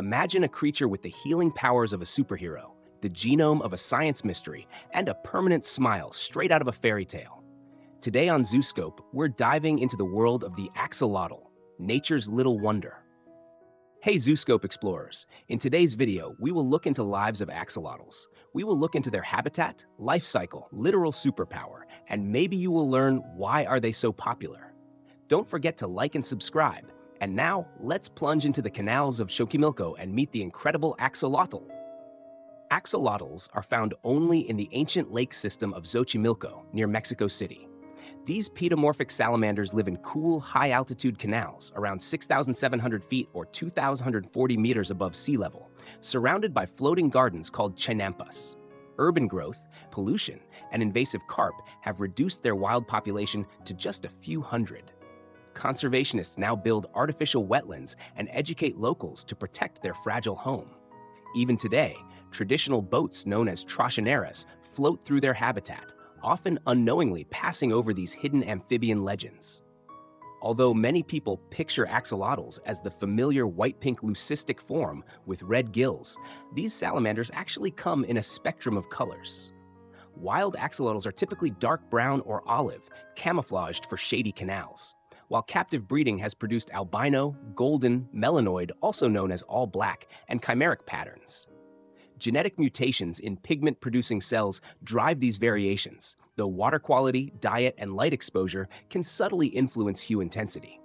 Imagine a creature with the healing powers of a superhero, the genome of a science mystery, and a permanent smile straight out of a fairy tale. Today on Zooscope, we're diving into the world of the axolotl, nature's little wonder. Hey Zooscope explorers, in today's video, we will look into lives of axolotls. We will look into their habitat, life cycle, literal superpower, and maybe you will learn why are they so popular. Don't forget to like and subscribe. And now, let's plunge into the canals of Xochimilco and meet the incredible axolotl. Axolotls are found only in the ancient lake system of Xochimilco, near Mexico City. These pedomorphic salamanders live in cool, high altitude canals around 6,700 feet or 2,140 meters above sea level, surrounded by floating gardens called chinampas. Urban growth, pollution, and invasive carp have reduced their wild population to just a few hundred. Conservationists now build artificial wetlands and educate locals to protect their fragile home. Even today, traditional boats known as trajineras float through their habitat, often unknowingly passing over these hidden amphibian legends. Although many people picture axolotls as the familiar white-pink leucistic form with red gills, these salamanders actually come in a spectrum of colors. Wild axolotls are typically dark brown or olive, camouflaged for shady canals, while captive breeding has produced albino, golden, melanoid, also known as all black, and chimeric patterns. Genetic mutations in pigment producing cells drive these variations, though water quality, diet, and light exposure can subtly influence hue intensity.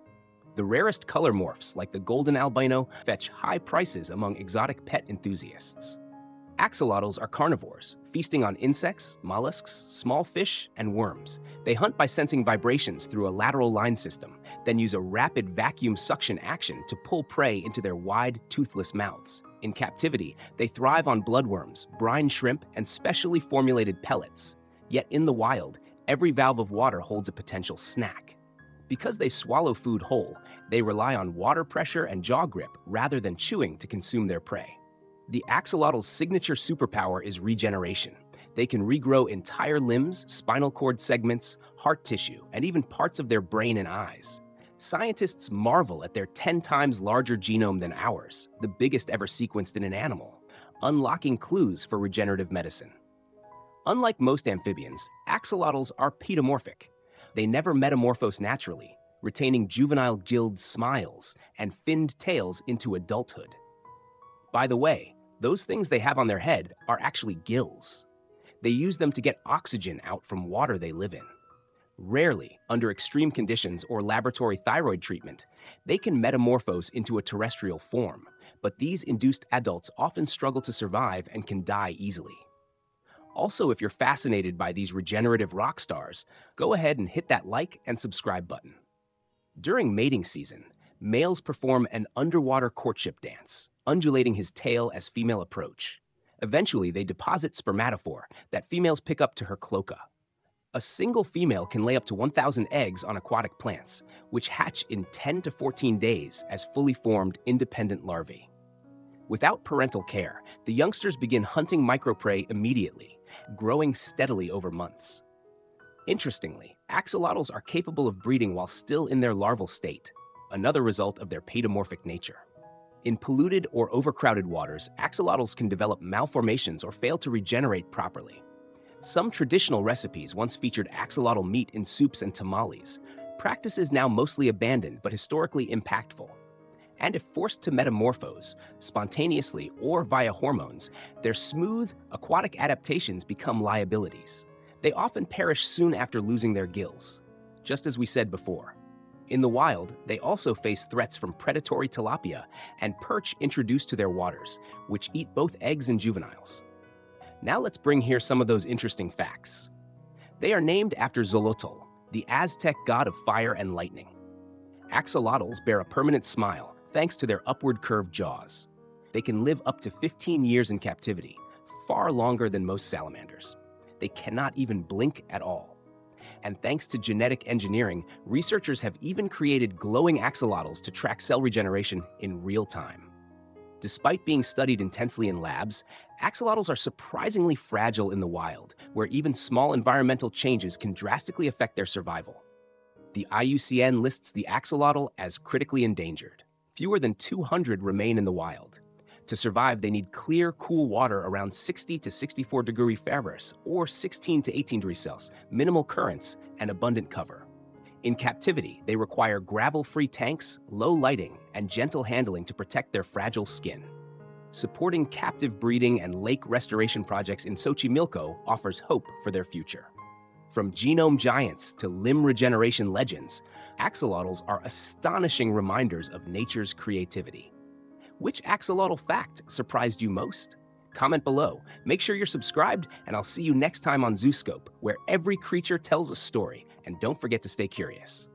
The rarest color morphs, like the golden albino, fetch high prices among exotic pet enthusiasts. Axolotls are carnivores, feasting on insects, mollusks, small fish, and worms. They hunt by sensing vibrations through a lateral line system, then use a rapid vacuum suction action to pull prey into their wide, toothless mouths. In captivity, they thrive on bloodworms, brine shrimp, and specially formulated pellets. Yet in the wild, every valve of water holds a potential snack. Because they swallow food whole, they rely on water pressure and jaw grip rather than chewing to consume their prey. The axolotl's signature superpower is regeneration. They can regrow entire limbs, spinal cord segments, heart tissue, and even parts of their brain and eyes. Scientists marvel at their 10 times larger genome than ours, the biggest ever sequenced in an animal, unlocking clues for regenerative medicine. Unlike most amphibians, axolotls are pedomorphic. They never metamorphose naturally, retaining juvenile gilled smiles and finned tails into adulthood. By the way, those things they have on their head are actually gills. They use them to get oxygen out from water they live in. Rarely, under extreme conditions or laboratory thyroid treatment, they can metamorphose into a terrestrial form, but these induced adults often struggle to survive and can die easily. Also, if you're fascinated by these regenerative rock stars, go ahead and hit that like and subscribe button. During mating season, males perform an underwater courtship dance, undulating his tail as female approach. Eventually, they deposit spermatophore that females pick up to her cloaca. A single female can lay up to 1,000 eggs on aquatic plants, which hatch in 10 to 14 days as fully formed independent larvae. Without parental care, the youngsters begin hunting microprey immediately, growing steadily over months. Interestingly, axolotls are capable of breeding while still in their larval state, another result of their pedomorphic nature. In polluted or overcrowded waters, axolotls can develop malformations or fail to regenerate properly. Some traditional recipes once featured axolotl meat in soups and tamales. Practice is now mostly abandoned but historically impactful. And if forced to metamorphose, spontaneously or via hormones, their smooth, aquatic adaptations become liabilities. They often perish soon after losing their gills. Just as we said before, in the wild, they also face threats from predatory tilapia and perch introduced to their waters, which eat both eggs and juveniles. Now let's bring here some of those interesting facts. They are named after Xolotl, the Aztec god of fire and lightning. Axolotls bear a permanent smile thanks to their upward curved jaws. They can live up to 15 years in captivity, far longer than most salamanders. They cannot even blink at all. And thanks to genetic engineering, researchers have even created glowing axolotls to track cell regeneration in real time. Despite being studied intensely in labs, axolotls are surprisingly fragile in the wild, where even small environmental changes can drastically affect their survival. The IUCN lists the axolotl as critically endangered. Fewer than 200 remain in the wild. To survive, they need clear, cool water around 60 to 64 degree Fahrenheit or 16 to 18 degrees Celsius, minimal currents, and abundant cover. In captivity, they require gravel free tanks, low lighting, and gentle handling to protect their fragile skin. Supporting captive breeding and lake restoration projects in Xochimilco offers hope for their future. From genome giants to limb regeneration legends, axolotls are astonishing reminders of nature's creativity. Which axolotl fact surprised you most? Comment below. Make sure you're subscribed, and I'll see you next time on Zooscope, where every creature tells a story. And don't forget to stay curious.